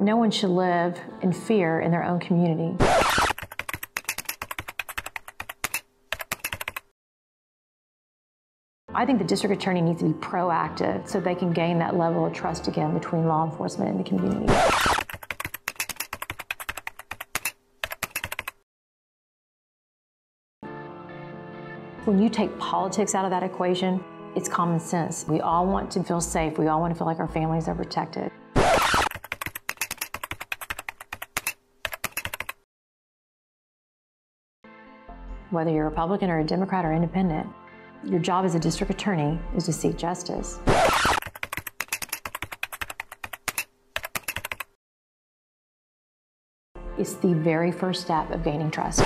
No one should live in fear in their own community. I think the district attorney needs to be proactive so they can gain that level of trust again between law enforcement and the community. When you take politics out of that equation, it's common sense. We all want to feel safe. We all want to feel like our families are protected. Whether you're a Republican or a Democrat or independent, your job as a district attorney is to seek justice. It's the very first step of gaining trust.